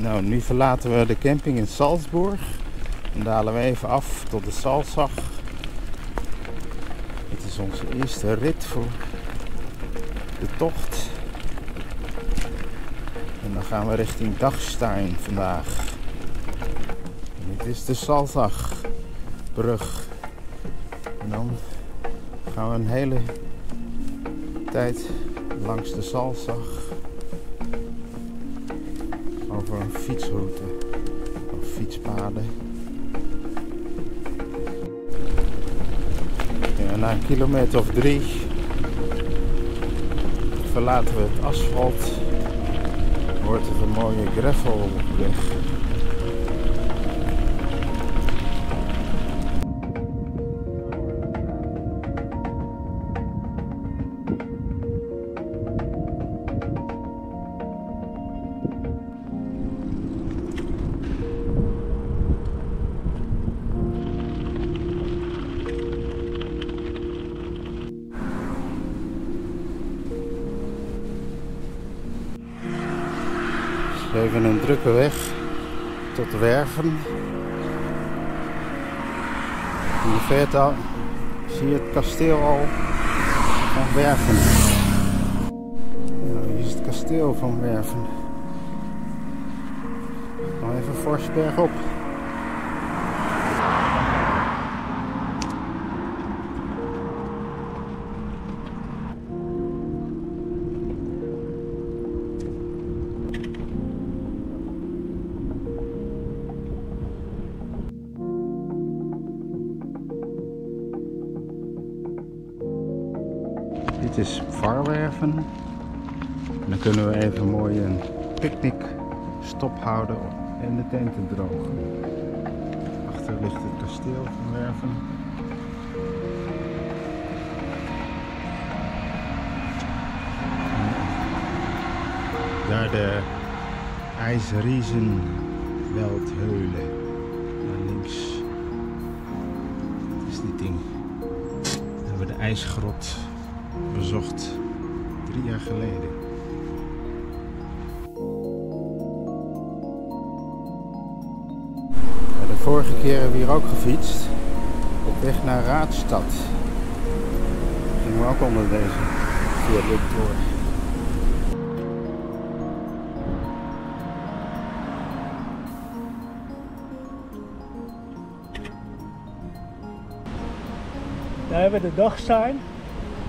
Nou, nu verlaten we de camping in Salzburg. En dalen we even af tot de Salzach. Het is onze eerste rit voor de tocht. En dan gaan we richting Dagstein vandaag. Dit is de Salzachbrug. En dan gaan we een hele tijd langs de Salzach over een fietsroute of fietspaden. Ja, na een kilometer of drie verlaten we het asfalt. Wordt het een mooie gravelweg. Even een drukke weg tot Werven. In de verte zie je het kasteel al van Werven. Ja, hier is het kasteel van Werven. Nog even fors bergop. Dit Dan kunnen we even mooi een picknick stop houden en de tenten drogen. Achter ligt het kasteel van Werven. Daar de IJsriezen Veldheulen. Daar links. Dat is dit ding. Dan hebben we de ijsgrot bezocht De vorige keer hebben we hier ook gefietst. Op weg naar Raadstad. Gingen we ook onder deze viaduct door. Daar hebben we de dagstein.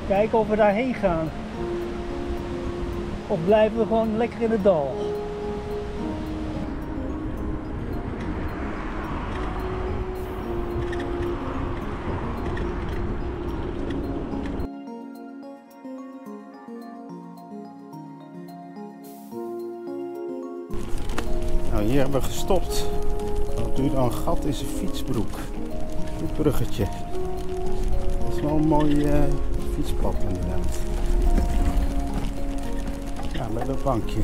Kijken of we daarheen gaan. Of blijven we gewoon lekker in het dal. Nou, hier hebben we gestopt. Nu dan een gat in zijn fietsbroek. Dit bruggetje. Dat is wel een mooi eh, fietspad inderdaad. Een bankje.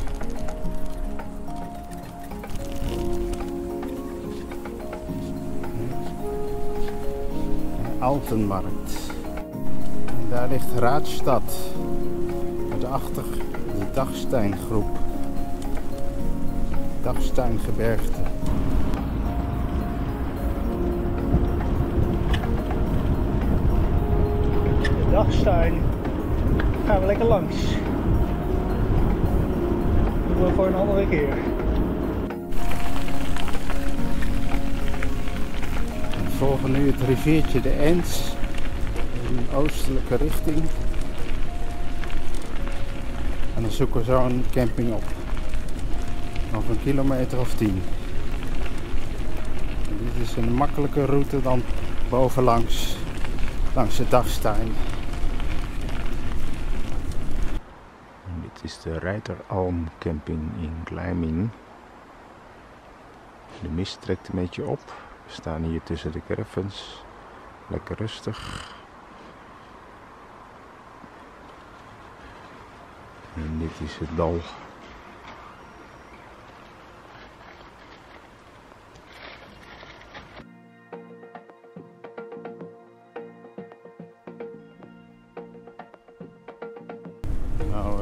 Altenmarkt. En daar ligt Raadstad. Met achter de Dagsteingroep. Dagsteingebergte. De dagstein. Gaan we lekker langs. We voor een andere keer. We volgen nu het riviertje de Ens in oostelijke richting. En dan zoeken we zo een camping op. Nog een kilometer of tien. En dit is een makkelijke route dan bovenlangs, langs de Dagstein. Dit is de Rijteralm camping in Glijming. De mist trekt een beetje op. We staan hier tussen de caravans. Lekker rustig. En dit is het dal.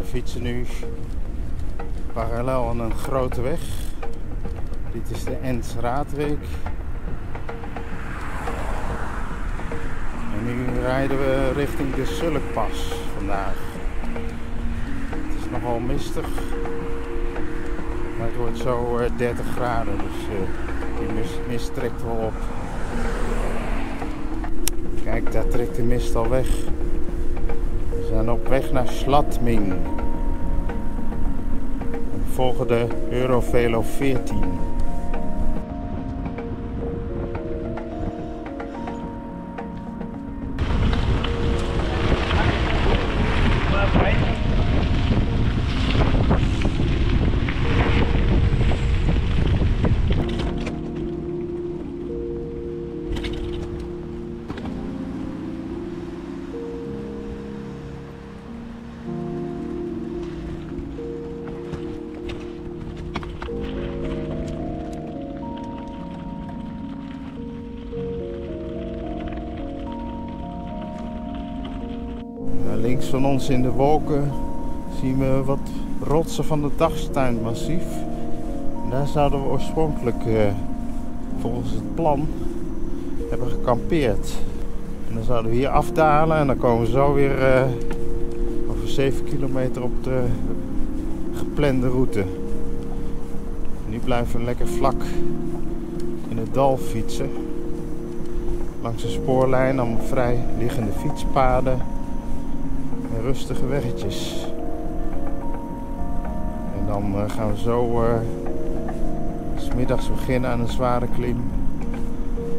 Fietsen nu parallel aan een grote weg. Dit is de Ens Raadweek. En nu rijden we richting de Sulkpas vandaag. Het is nogal mistig. Maar het wordt zo 30 graden, dus die mist, mist trekt wel op. Kijk, daar trekt de mist al weg. We zijn op weg naar Slatming. We volgen de Eurovelo 14. Van ons in de wolken zien we wat rotsen van het dagstuinmassief. En daar zouden we oorspronkelijk eh, volgens het plan hebben gekampeerd. En dan zouden we hier afdalen en dan komen we zo weer eh, over 7 kilometer op de geplande route. nu blijven we lekker vlak in het dal fietsen. Langs de spoorlijn, allemaal vrij liggende fietspaden rustige weggetjes. En dan uh, gaan we zo uh, smiddags beginnen aan een zware klim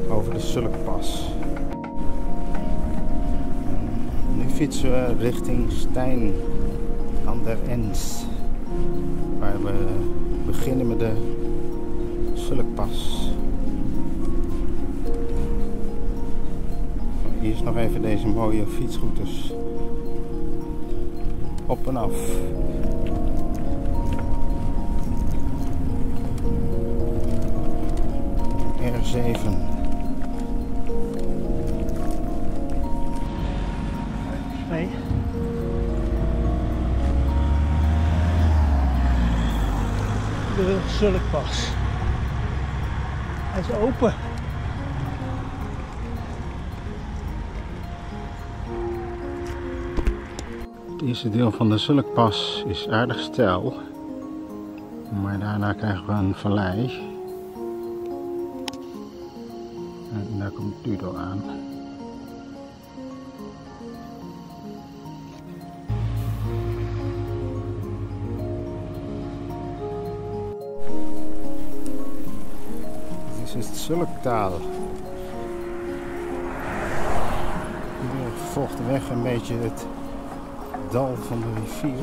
over de Sulkpas. Nu fietsen we richting Stijn aan der Ens. Waar we beginnen met de Sulkpas. Eerst nog even deze mooie fietsroutes op en af. R7. Nee. De Zulkpas. Hij is open. Eerste deel van de Zulkpas is aardig steil. Maar daarna krijgen we een vallei. En daar komt Dudo aan. Dit is het Zulktaal. Hier weg een beetje het dal van de rivier.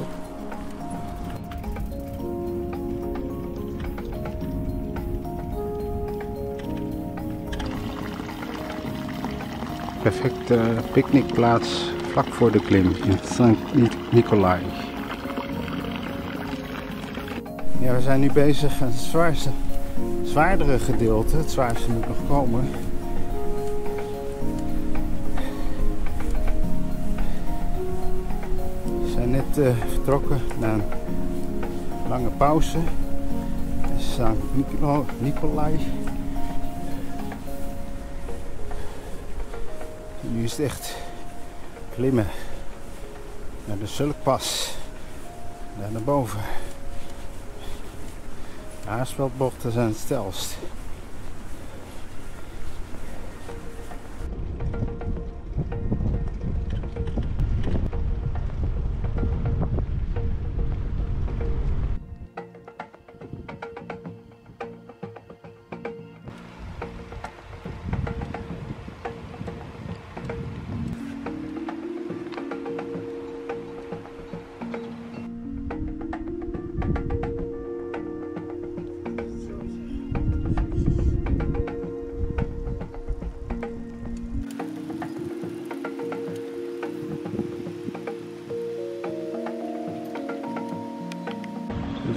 Perfecte picknickplaats vlak voor de klim in St. Nicolai. Ja, we zijn nu bezig met het zwaarste, zwaardere gedeelte. Het zwaarste moet nog komen. Uh, vertrokken na een lange pauze. St. Nicolai. Nu is het echt klimmen naar de Sulkpas. Daar naar boven. De zijn het stelst.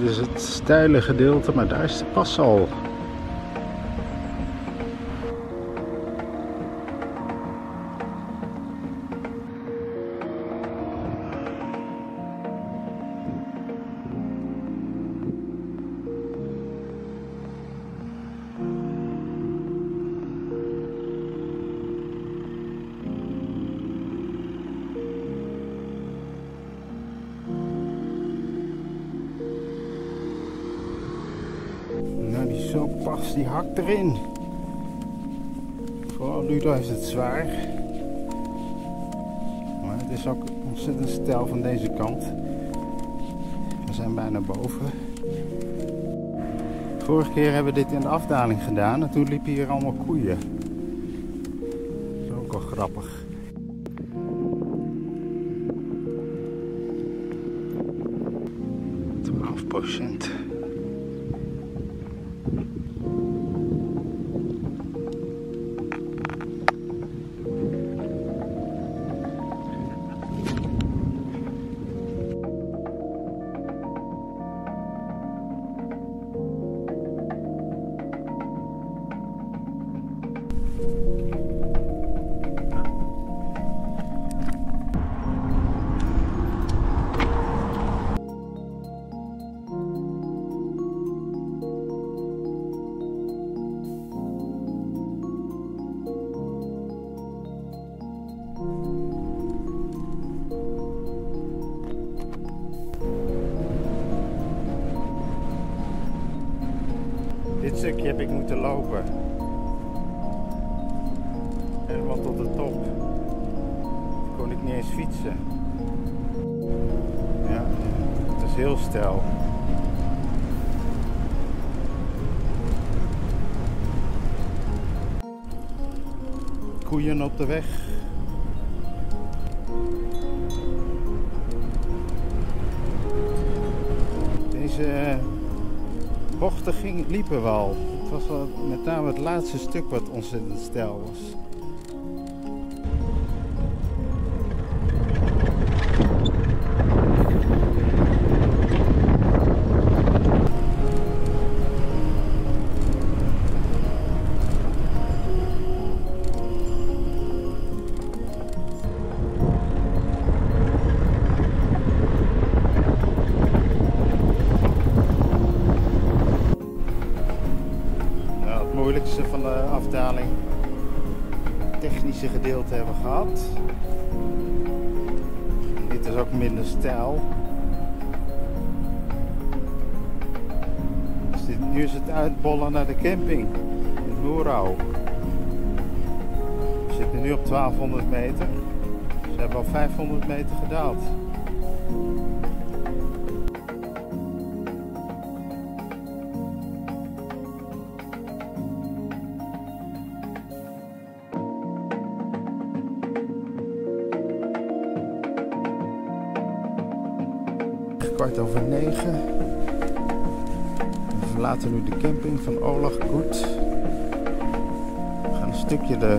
Is het steile gedeelte, maar daar is de pas al. Pas, die hakt erin. Vooral Ludo heeft het zwaar. Maar het is ook ontzettend stijl van deze kant. We zijn bijna boven. Vorige keer hebben we dit in de afdaling gedaan en toen liepen hier allemaal koeien. Dat is ook wel grappig. Twaalf procent. Moeten lopen. Helemaal tot de top. Kon ik niet eens fietsen. Ja, het is heel stijl. Koeien op de weg. Deze bochten ging, liepen we al. Het was wel met name het laatste stuk wat ontzettend stijl was. Hebben gehad. Dit is ook minder stijl. Dus nu is het uitbollen naar de camping in Moerau. We zitten nu op 1200 meter. Ze hebben al 500 meter gedaald. Over negen. We verlaten nu de camping van Olaggoed. We gaan een stukje de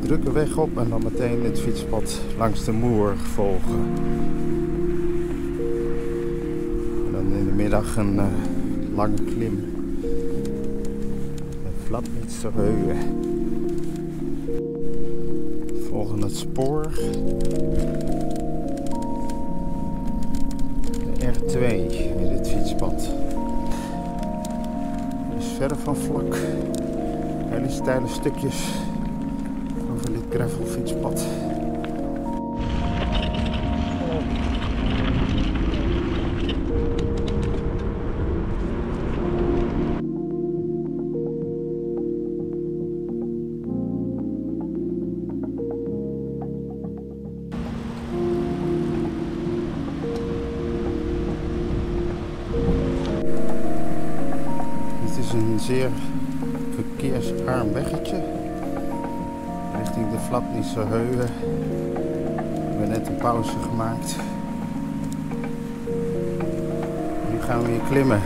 drukke weg op en dan meteen het fietspad langs de moer volgen. En dan in de middag een eh, lange klim. Met Vladmitsterheuwen. Volgen het spoor. R2 in dit fietspad. Er is verder van vlak. Hele steile stukjes over dit gravelfietspad. Dit Richting de Vladnische Heuwen. We hebben net een pauze gemaakt. Nu gaan we weer klimmen.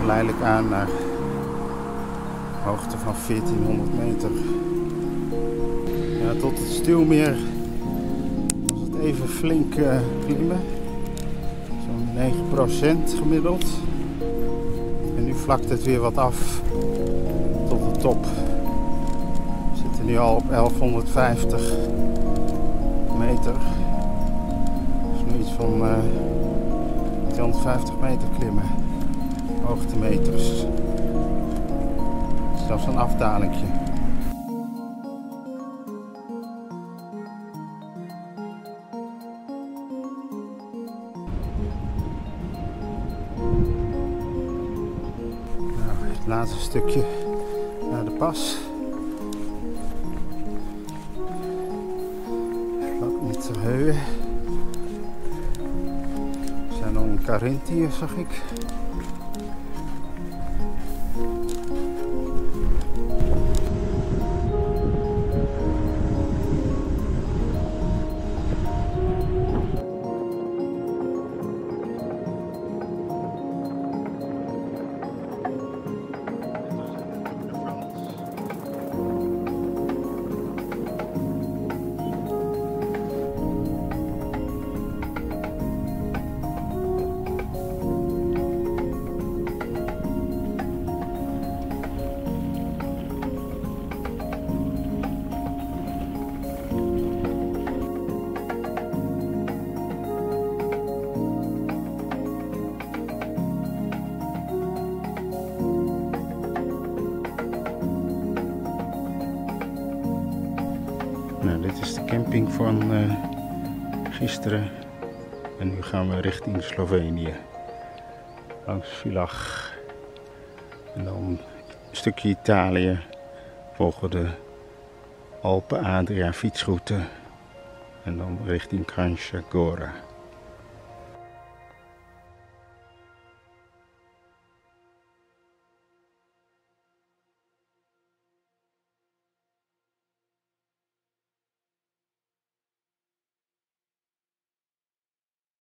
Geleidelijk aan naar hoogte van 1400 meter. Ja, tot het Stuwmeer was het even flink eh, klimmen. Zo'n 9% gemiddeld. En nu vlakt het weer wat af tot de top. Zitten nu al op 1150 meter. Dus nu iets van eh 250 meter klimmen. Hoogtemeters. Zelfs een afdalingje. Laatste stukje naar de pas. We zijn al in Carinthië, zag ik. Eh, gisteren. En nu gaan we richting Slovenië. Langs Villach. En dan een stukje Italië. Volgen de Alpen Adria fietsroute. En dan richting Kranjska Gora.